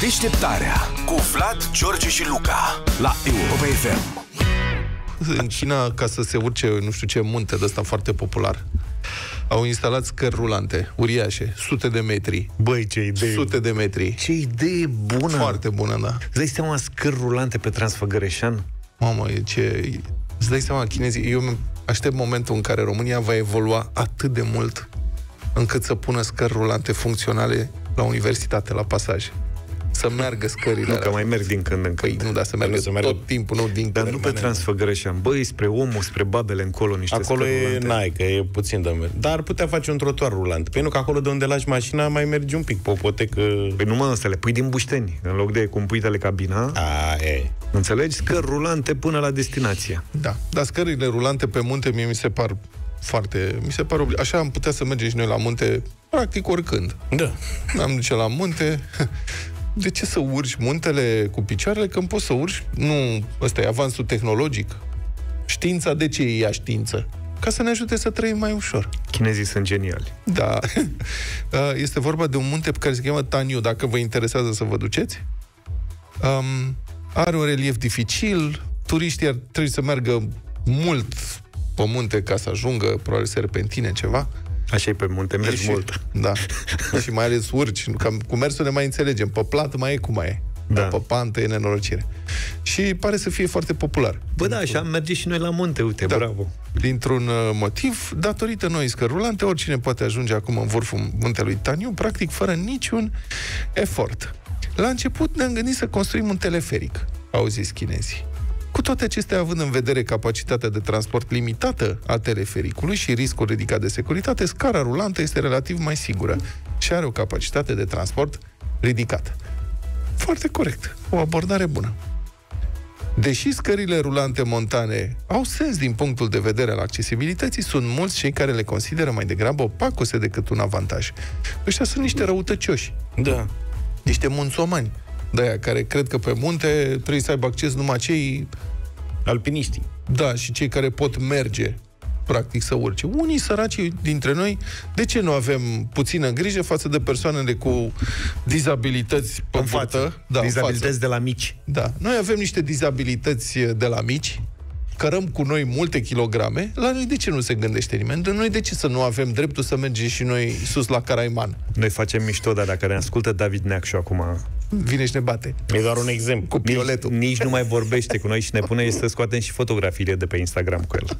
Deșteptarea cu Vlad, George și Luca la Europa FM. În China, ca să se urce nu știu ce munte de ăsta foarte popular, au instalat scări rulante, uriașe, sute de metri. Băi, ce idee! Sute de metri. Ce idee bună! Foarte bună, da. Îți dai seama scări rulante pe Transfăgăreșan? Mamă, e ce... Îți dai seama, chinezii... Eu aștept momentul în care România va evolua atât de mult încât să pună scări rulante funcționale la universitate, la pasaje să meargă scările Nu, că mai merg din când în când. Păi nu, dar să meargă să meargă- tot timpul, nu din Dar nu pe Transfăgăreșan. Băi, spre omul, spre babele încolo, niște Acolo scări e, rulante. n-ai, că e puțin de mers. Dar ar putea face un trotuar rulant. Păi nu, că acolo de unde lași mașina mai mergi un pic, popotecă... Păi nu mă, să le pui din bușteni, în loc de cum pui telecabina. A, e. Înțelegi? Scări rulante până la destinație. Da, dar scările rulante pe munte mie mi se par foarte... Mi se par obli- Așa am putea să mergem și noi la munte practic oricând. Da. Am duce la munte. De ce să urci muntele cu picioarele când poți să urci? Nu, ăsta e avansul tehnologic. Știința, de ce e ea știință? Ca să ne ajute să trăim mai ușor. Chinezii sunt geniali. Da. Este vorba de un munte pe care se cheamă Taniu, dacă vă interesează să vă duceți. Um, are un relief dificil, turiștii ar trebui să meargă mult pe munte ca să ajungă, probabil serpentine, ceva. Așa e pe munte, mergi și, mult. Da. și mai ales urci. Că cu mersul ne mai înțelegem. Pe plat mai e cum mai e. Da. Dar pe pantă e nenorocire. Și pare să fie foarte popular. Bă, da, așa merge și noi la munte, uite, Da. bravo. Dintr-un uh, motiv, datorită noi scări rulante, oricine poate ajunge acum în vârful muntelui Taniu, practic fără niciun efort. La început ne-am gândit să construim un teleferic, au zis chinezii. Cu toate acestea, având în vedere capacitatea de transport limitată a telefericului și riscul ridicat de securitate, scara rulantă este relativ mai sigură și are o capacitate de transport ridicată. Foarte corect. O abordare bună. Deși scările rulante montane au sens din punctul de vedere al accesibilității, sunt mulți cei care le consideră mai degrabă opacose decât un avantaj. Ăștia sunt niște răutăcioși, Da. niște munțomani, de aia care cred că pe munte trebuie să aibă acces numai cei, Alpiniștii. da, și cei care pot merge practic să urce. Unii săraci dintre noi, de ce nu avem puțină grijă față de persoanele cu dizabilități pe În burtă? față. Da, în față. Dizabilități de la mici. Da. Noi avem niște dizabilități de la mici, cărăm cu noi multe kilograme, la noi de ce nu se gândește nimeni? De noi de ce să nu avem dreptul să mergem și noi sus la Caraiman? Noi facem mișto, dar dacă ne ascultă David Neacșu acum, Vine și ne bate. E doar un exemplu. Cu pioletul. nici nu mai vorbește cu noi și ne pune să scoatem și fotografiile de pe Instagram cu el.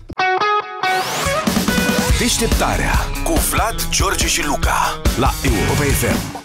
Deșteptarea cu Vlad, George și Luca la Europa FM.